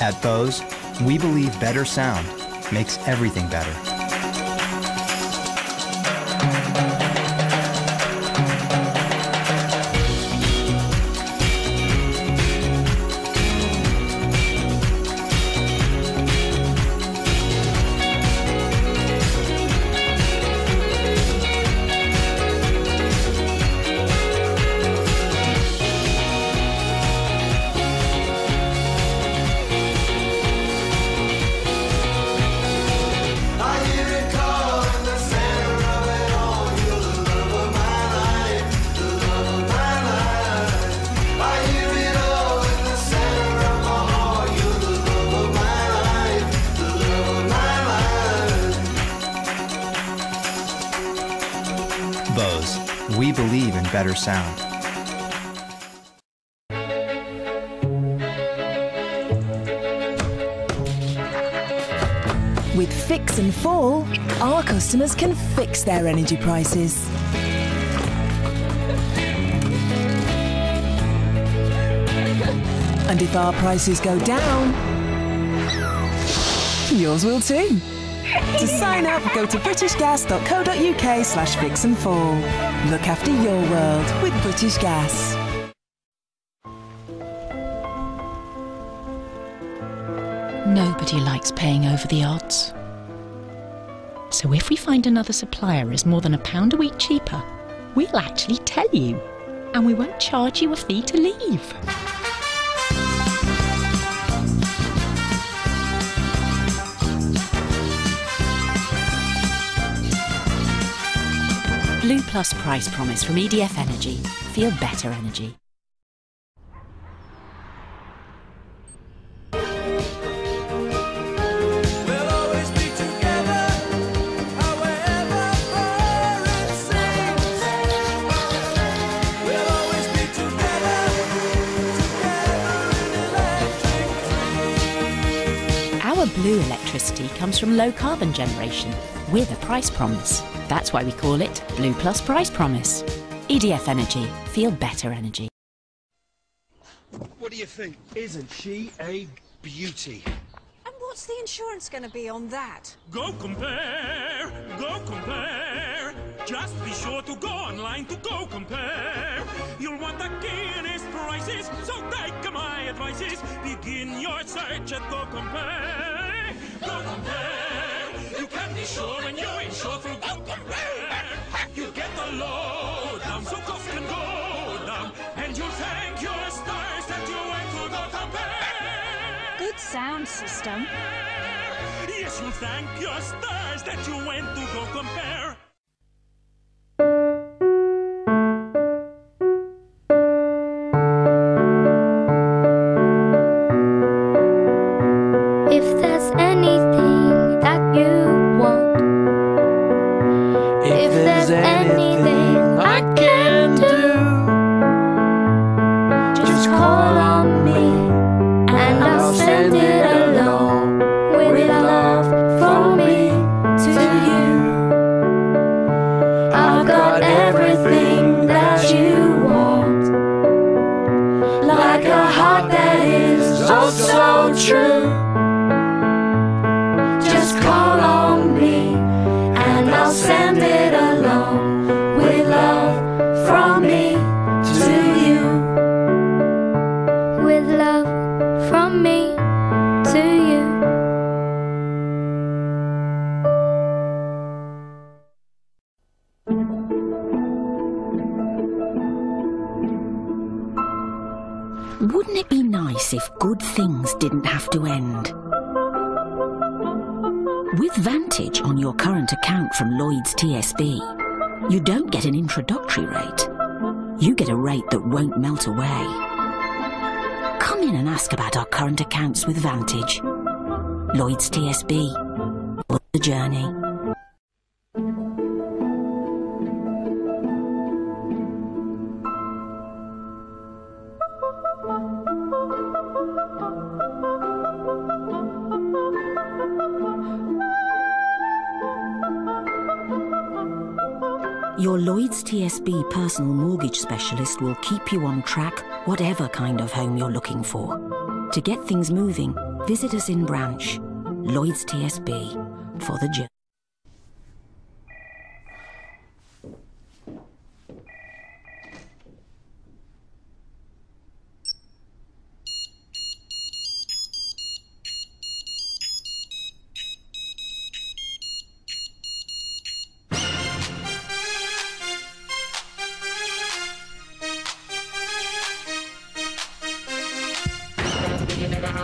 At Bose, we believe better sound makes everything better. Bose, we believe in better sound. With Fix and Fall, our customers can fix their energy prices. And if our prices go down, yours will too. To sign up, go to britishgas.co.uk slash fix and fall. Look after your world with British Gas. Nobody likes paying over the odds. So if we find another supplier is more than a pound a week cheaper, we'll actually tell you. And we won't charge you a fee to leave. Blue Plus price promise from EDF Energy. Feel better energy. Our blue electricity comes from low carbon generation with a price promise. That's why we call it Blue Plus Price Promise. EDF Energy. Feel better energy. What do you think? Isn't she a beauty? And what's the insurance going to be on that? Go compare, go compare. Just be sure to go online to go compare. You'll want the keenest prices, so take my advices. Begin your search at Go Compare. Go compare. You when you insure through. You get the so costs can go down, and um, you'll thank your stars that you went to Go Compare. Good sound system. Yes, you'll thank your stars that you went to Go Compare. Everything that you want, like a heart that is oh so true. Wouldn't it be nice if good things didn't have to end? With Vantage on your current account from Lloyds TSB, you don't get an introductory rate. You get a rate that won't melt away. Come in and ask about our current accounts with Vantage. Lloyds TSB. The journey? Your Lloyds TSB personal mortgage specialist will keep you on track, whatever kind of home you're looking for. To get things moving, Visit us in branch, Lloyds TSB, for the journey.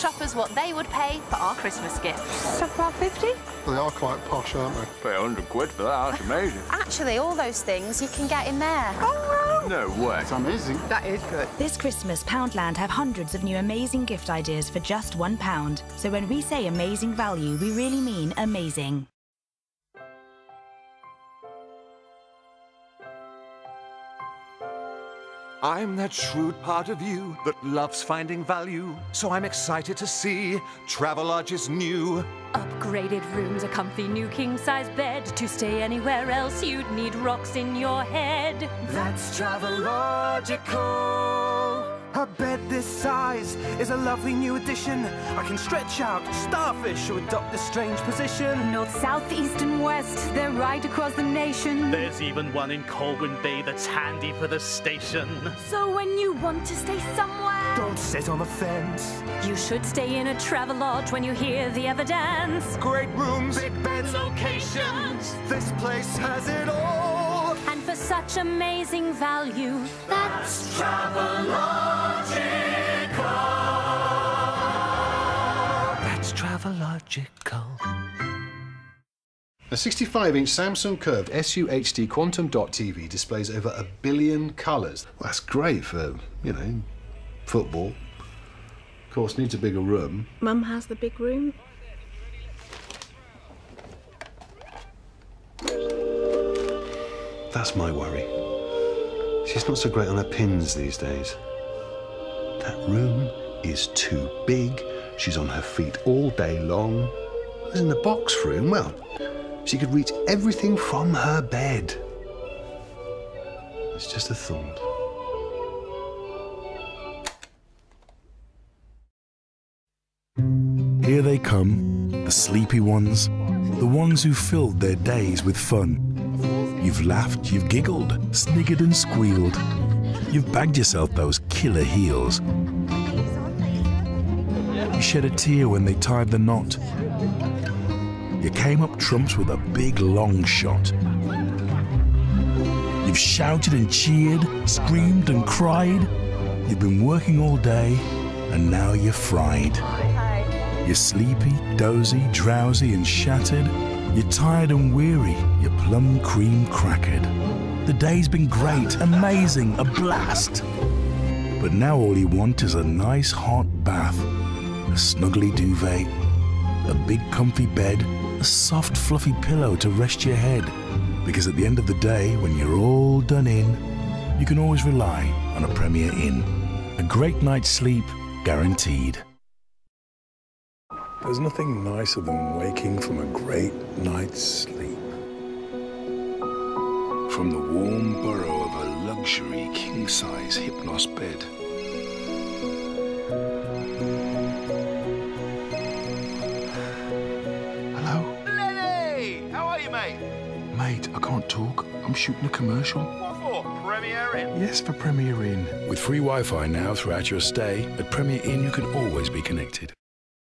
shoppers what they would pay for our Christmas gifts. So about 50? They are quite posh, aren't they? Pay 100 quid for that, that's amazing. Actually, all those things you can get in there. Oh no way. It's amazing. That is good. This Christmas, Poundland have hundreds of new amazing gift ideas for just £1. So when we say amazing value, we really mean amazing. I'm that shrewd part of you that loves finding value. So I'm excited to see Travelodge's new. Upgraded rooms, a comfy new king size bed. To stay anywhere else, you'd need rocks in your head. That's Travelogical. A bed this size is a lovely new addition. I can stretch out, starfish, or adopt a strange position. North, south, east, and west, they're right across the nation. There's even one in Colwyn Bay that's handy for the station. So when you want to stay somewhere, Don't sit on the fence. you should stay in a Travelodge when you hear the evidence. Great rooms, big beds, locations. This place has it all. And for such amazing value, That's Travelogical. That's Travelogical. A 65-inch Samsung Curved SUHD Quantum Dot TV displays over a billion colours. Well, that's great for, you know, football. Of course, needs a bigger room. Mum has the big room. That's my worry. She's not so great on her pins these days. That room is too big. She's on her feet all day long. Whereas in the box room, well, she could reach everything from her bed. It's just a thought. Here they come, the sleepy ones, the ones who filled their days with fun. You've laughed, you've giggled, sniggered and squealed. You've bagged yourself those killer heels. You shed a tear when they tied the knot. You came up trumps with a big long shot. You've shouted and cheered, screamed and cried. You've been working all day, and now you're fried. You're sleepy, dozy, drowsy, and shattered. You're tired and weary, you're plum cream crackered. The day's been great, amazing, a blast. But now all you want is a nice hot bath, a snuggly duvet, a big comfy bed, a soft fluffy pillow to rest your head. Because at the end of the day, when you're all done in, you can always rely on a Premier Inn. A great night's sleep guaranteed. There's nothing nicer than waking from a great night's sleep. From the warm burrow of a luxury king size Hypnos bed. Hello? Lenny! How are you, mate? Mate, I can't talk. I'm shooting a commercial. What for? Premier Inn? Yes, for Premier Inn. With free Wi Fi now throughout your stay, at Premier Inn you can always be connected.